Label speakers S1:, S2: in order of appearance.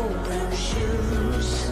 S1: open brown shoes.